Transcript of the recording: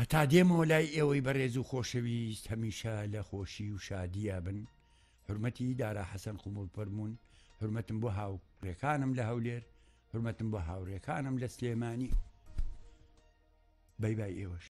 هەتا دێمەوە لای ئێوەی بەڕێز و خۆشەویست هەمیشە لە خۆشی و شادیە بن حرمەتی دارا حەسەن قومڵ پەرمونون حرمەتم بۆ هاوڕێکانم لە هەولێر حرمەتم بۆ هاوڕێکانم لە سلێمانی بەیبای ئێوەش